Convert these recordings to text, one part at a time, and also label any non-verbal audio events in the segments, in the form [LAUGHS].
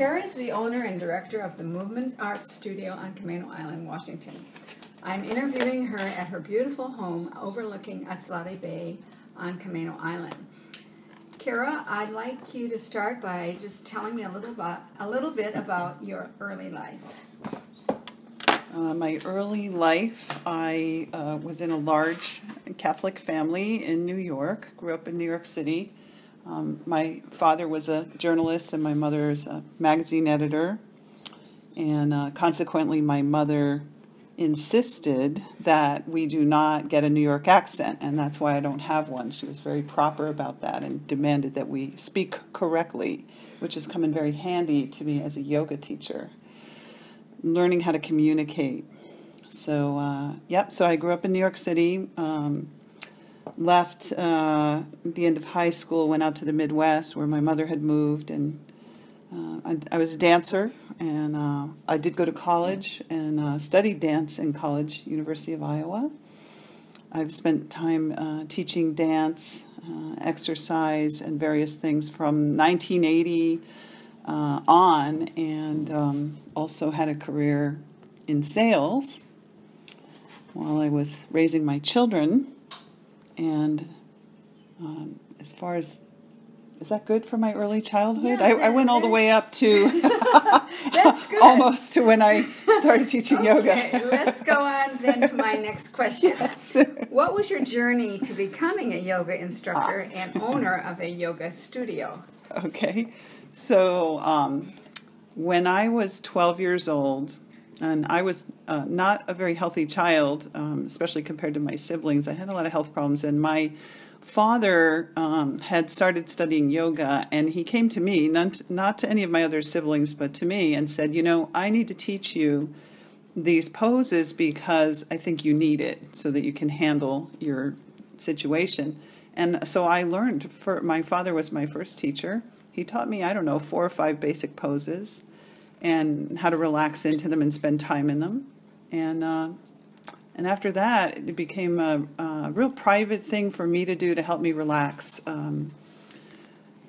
Kara is the owner and director of the Movement Arts Studio on Camano Island, Washington. I'm interviewing her at her beautiful home overlooking Utsalady Bay on Camano Island. Kara, I'd like you to start by just telling me a little, about, a little bit about your early life. Uh, my early life, I uh, was in a large Catholic family in New York, grew up in New York City. Um, my father was a journalist and my mother is a magazine editor. And uh, consequently, my mother insisted that we do not get a New York accent, and that's why I don't have one. She was very proper about that and demanded that we speak correctly, which has come in very handy to me as a yoga teacher. Learning how to communicate. So, uh, yep, so I grew up in New York City. Um, left uh, at the end of high school, went out to the Midwest where my mother had moved, and uh, I, I, was a dancer, and uh, I did go to college and uh, studied dance in college, University of Iowa. I've spent time uh, teaching dance, uh, exercise, and various things from 1980 on, and um, also had a career in sales while I was raising my children. And um, as far as is that good for my early childhood? Yeah, I, I, went all the way up to [LAUGHS] [LAUGHS] almost to when I started [LAUGHS] teaching okay, yoga. let's go on then to my next question. Yes. What was your journey to becoming a yoga instructor ah. and owner of a yoga studio? Okay, so um, when I was 12 years old, and I was uh, not a very healthy child, um, especially compared to my siblings. I had a lot of health problems, and my father um, had started studying yoga, and he came to me, not, not to any of my other siblings, but to me, and said, You know, I need to teach you these poses because I think you need it so that you can handle your situation. And so I learned, for my father was my first teacher. He taught me, I don't know, four or five basic poses and how to relax into them and spend time in them. And uh, and after that, it became a, a, real private thing for me to do to help me relax. Um,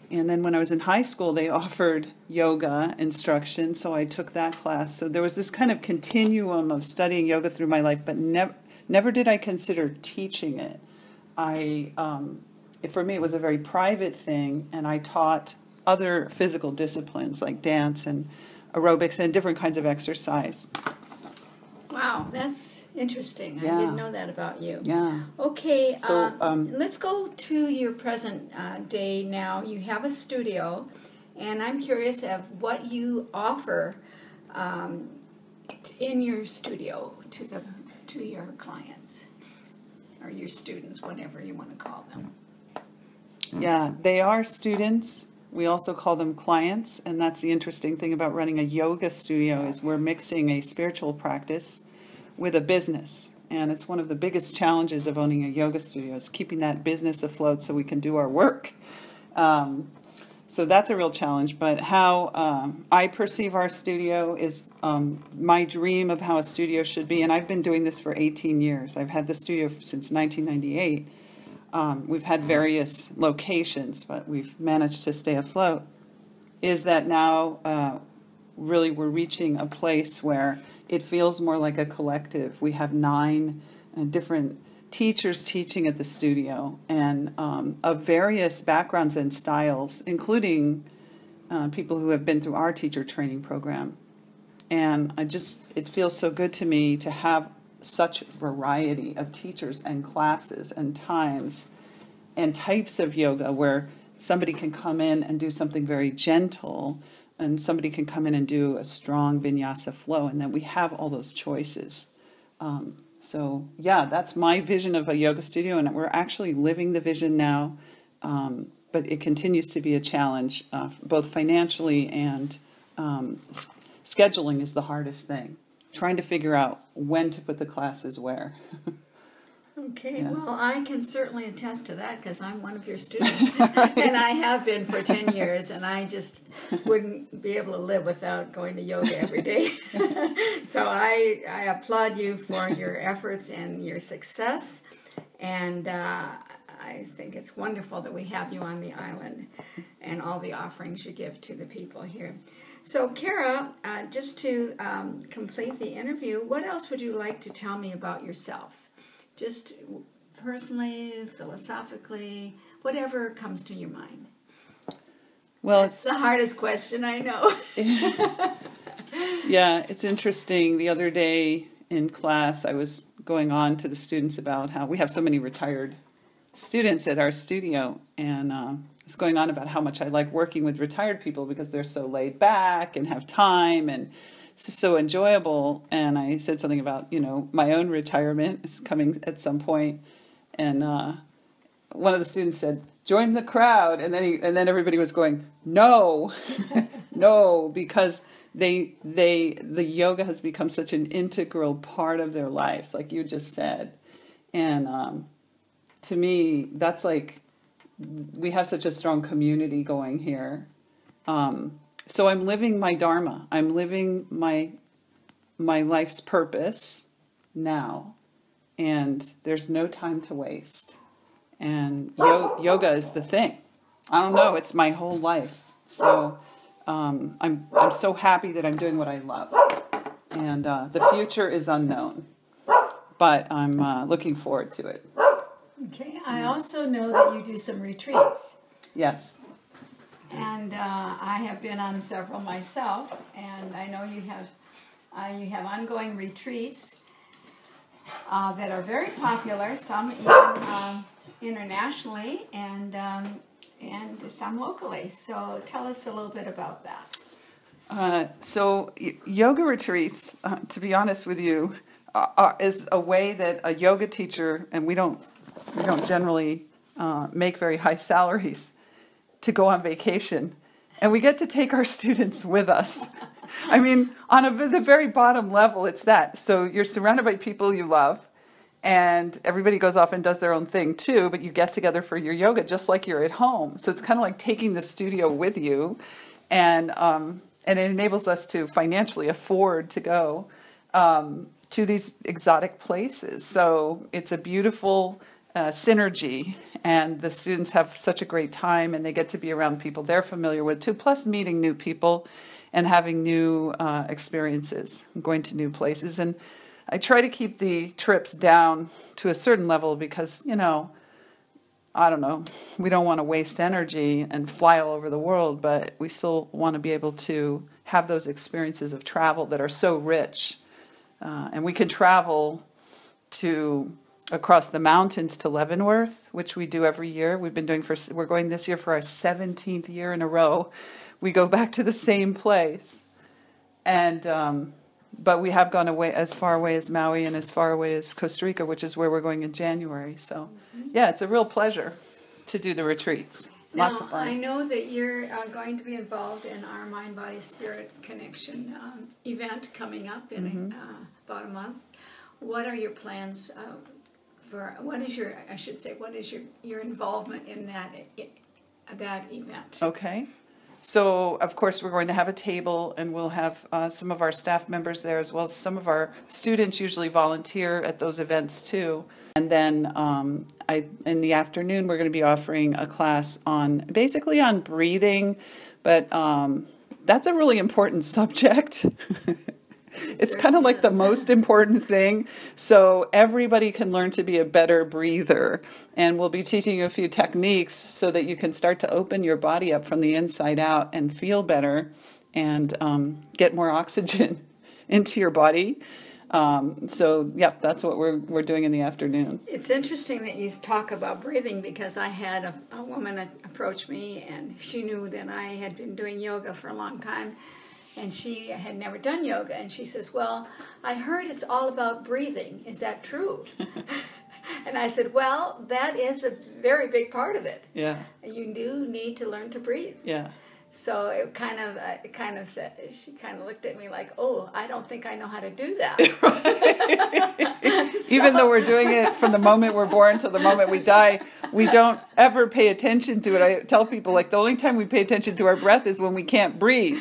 and then when I was in high school, they [LAUGHS] offered yoga instruction, so I took that class. So there was this kind of continuum of studying yoga through my life, but never never did I consider teaching it. I um, for me it was a very private thing, and I taught other physical disciplines like dance and aerobics and different kinds of exercise. Wow, that's interesting. Yeah. I didn't know that about you. Yeah. Okay, so uh, um, let's go to your present uh, day now. You have a studio, and I'm curious of what you offer um, in your studio to the to your clients or your students, whatever you want to call them. Yeah, they are students we also call them clients, and that's the interesting thing about running a yoga studio is we're mixing a spiritual practice with a business. And it's one of the biggest challenges of owning a yoga studio is keeping that business afloat so we can do our work. Um, so that's a real challenge. But how um, I perceive our studio is um, my dream of how a studio should be. And I've been doing this for 18 years. I've had the studio since 1998. Um, we've had various locations, but we've managed to stay afloat. Is that now uh, really we're reaching a place where it feels more like a collective. We have nine uh, different teachers teaching at the studio and um, of various backgrounds and styles, including uh, people who have been through our teacher training program. And I just, it feels so good to me to have such variety of teachers and classes and times and types of yoga where somebody can come in and do something very gentle and somebody can come in and do a strong vinyasa flow and then we have all those choices. Um, so yeah that's my vision of a yoga studio and we're actually living the vision now um, but it continues to be a challenge uh, both financially and um, scheduling is the hardest thing trying to figure out when to put the classes where. Okay, yeah. well, I can certainly attest to that because I'm one of your [LAUGHS] students, [LAUGHS] and I have been for 10 years, and I just wouldn't be able to live without going to yoga every day. [LAUGHS] so I, I applaud you for your efforts and your success, and uh, I think it's wonderful that we have you on the island and all the offerings you give to the people here. So, Kara, uh, just to um, complete the interview, what else would you like to tell me about yourself? Just personally, philosophically, whatever comes to your mind. Well, It's the hardest question, I know. [LAUGHS] yeah, it's interesting. The other day in class, I was going on to the students about how we have so many retired students at our studio, and uh, I was going on about how much I like working with retired people because they're so laid back and have time and it's just so enjoyable. And I said something about you know my own retirement is coming at some point, and uh, one of the students said, "Join the crowd," and then he, and then everybody was going, "No, [LAUGHS] no," because they they the yoga has become such an integral part of their lives, like you just said, and um, to me, that's like we have such a strong community going here. Um, so I'm living my dharma. I'm living my my life's purpose now, and there's no time to waste. And yo- yoga is the thing. I don't know. It's my whole life. So um, I'm I'm so happy that I'm doing what I love, and uh, the future is unknown, but I'm uh, looking forward to it. I also know that you do some retreats. Yes. And uh, I have been on several myself, and I know you have uh, you have ongoing retreats uh, that are very popular. Some even um, internationally, and um, and some locally. So tell us a little bit about that. Uh, so y- yoga retreats, uh, to be honest with you, uh, are, is a way that a yoga teacher, and we don't we don't generally uh, make very high [LAUGHS] salaries to go on vacation, and we get to take our [LAUGHS] students with us. I mean, on a, the very bottom level, it's that. So you're surrounded by people you love, and everybody goes off and does their own thing too, but you get together for your yoga just like you're at home. So it's kind of like taking the studio with you, and um, and it enables us to financially afford to go um, to these exotic places. So it's a beautiful uh, synergy, and the students have such a great time, and they get to be around people they're familiar with too. Plus, meeting new people and having new uh, experiences, going to new places, and I try to keep the trips down to a certain level because you know. I don't know. We don't want to waste energy and fly all over the world, but we still want to be able to have those experiences of travel that are so rich. Uh, and we can travel to across the mountains to Leavenworth, which we do every year. We've been doing for we're going this year for our 17th year in a row. We go back to the same place, and um, but we have gone away as far away as Maui and as far away as Costa Rica, which is where we're going in January. So, yeah, it's a real pleasure to do the retreats. Lots of fun. I know that you're uh, going to be involved in our Mind Body Spirit Connection um, event coming up in Mm-hmm. uh, about a month. What are your plans uh, for? What is your? I should say, what is your your involvement in that that event? Okay. So, of course, we're going to have a table and we'll have uh, some of our staff members there as well as some of our students usually volunteer at those events too. And then um, I, in the afternoon, we're going to be offering a class on basically on breathing, but um, that's a really important [LAUGHS] subject. [LAUGHS] it's kind of like the most [LAUGHS] important thing. So everybody can learn to be a better breather. And we'll be teaching you a few techniques so that you can start to open your body up from the inside out and feel better and um, get more [LAUGHS] oxygen into your body. Um, so, yep, that's what we're, we're doing in the afternoon. It's interesting that you talk about breathing because I had a, a woman approach me and she knew that I had been doing yoga for a long time and she had never done yoga and she says, "Well, I heard it's all about breathing. Is that true?" [LAUGHS] and I said, "Well, that is a very big part of it. Yeah, You do need to learn to breathe." yeah. So it kind of, uh, it kind of said, she kind of looked at me like, "Oh, I don't think I know how to do that." [LAUGHS] Even though we're doing it from the moment we're born to the moment we die, we don't ever pay attention to it. I tell people like the only time we pay attention to our breath is when we can't breathe,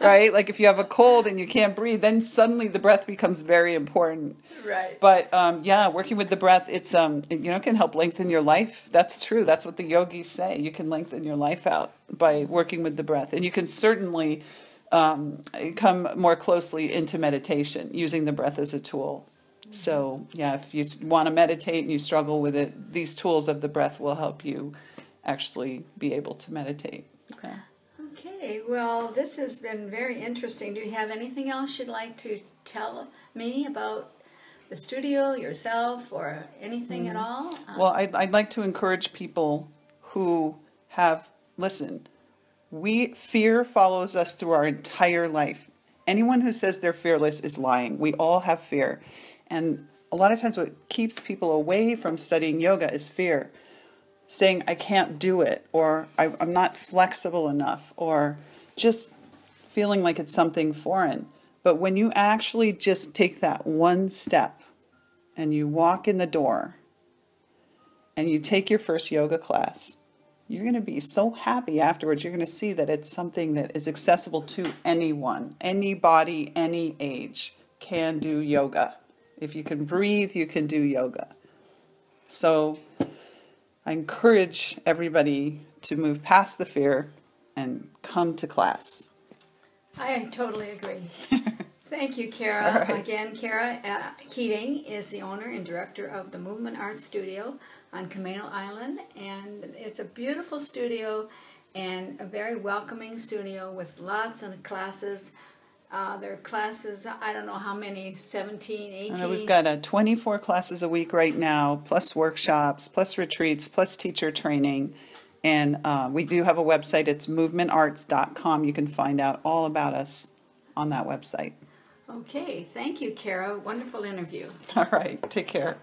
right? Like if you have a cold and you can't breathe, then suddenly the breath becomes very important. Right. But um, yeah, working with the breath, it's um, it, you know, can help lengthen your life. That's true. That's what the yogis say. You can lengthen your life out by working with the breath, and you can certainly um, come more closely into meditation using the breath as a tool. So, yeah, if you want to meditate and you struggle with it, these tools of the breath will help you actually be able to meditate. Okay. Okay, well, this has been very interesting. Do you have anything else you'd like to tell me about the studio, yourself, or anything at all? Uh, Well, I'd, I'd like to encourage people who have, listened. we, fear follows us through our entire life. Anyone who says they're fearless is lying. We all have fear. And a lot of times, what keeps people away from studying yoga is fear. Saying, I can't do it, or I, I'm not flexible enough, or just feeling like it's something foreign. But when you actually just take that one step and you walk in the door and you take your first yoga class, you're going to be so happy afterwards. You're going to see that it's something that is accessible to anyone, anybody, any age can do yoga. If you can breathe, you can do yoga. So I encourage everybody to move past the fear and come to class. I totally agree. [LAUGHS] Thank you, Kara. Right. Again, Kara uh, Keating is the owner and director of the Movement Arts Studio on Camano Island, and it's a beautiful studio and a very welcoming studio with lots of classes. Uh, there are classes, I don't know how many, 17, 18. Uh, we've got uh, 24 classes a week right now, plus workshops, plus retreats, plus teacher training. And uh, we do have a website. It's movementarts.com. You can find out all about us on that website. Okay, thank you, Kara. Wonderful interview. [LAUGHS] All right, take care.